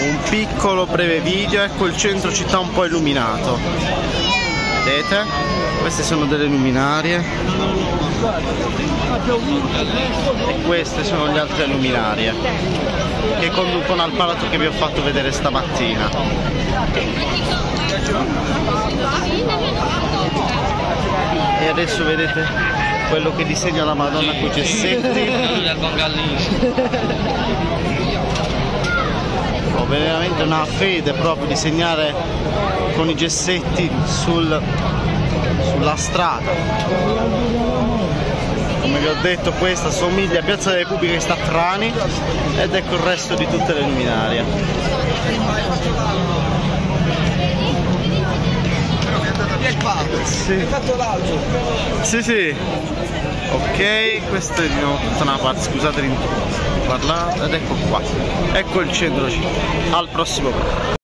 un piccolo breve video ecco il centro città un po' illuminato vedete queste sono delle luminarie e queste sono le altre luminarie che conducono al palazzo che vi ho fatto vedere stamattina e adesso vedete quello che disegna la Madonna con i gessetti veramente una fede proprio disegnare con i gessetti sul, sulla strada come vi ho detto questa somiglia a Piazza delle Repubbliche che sta a Trani ed ecco il resto di tutte le luminarie sì. Hai fatto l'altro. Sì, sì. Ok, questa è di nuovo tutta una parte, scusate di parlare, ed ecco qua. Ecco il centro città. Al prossimo.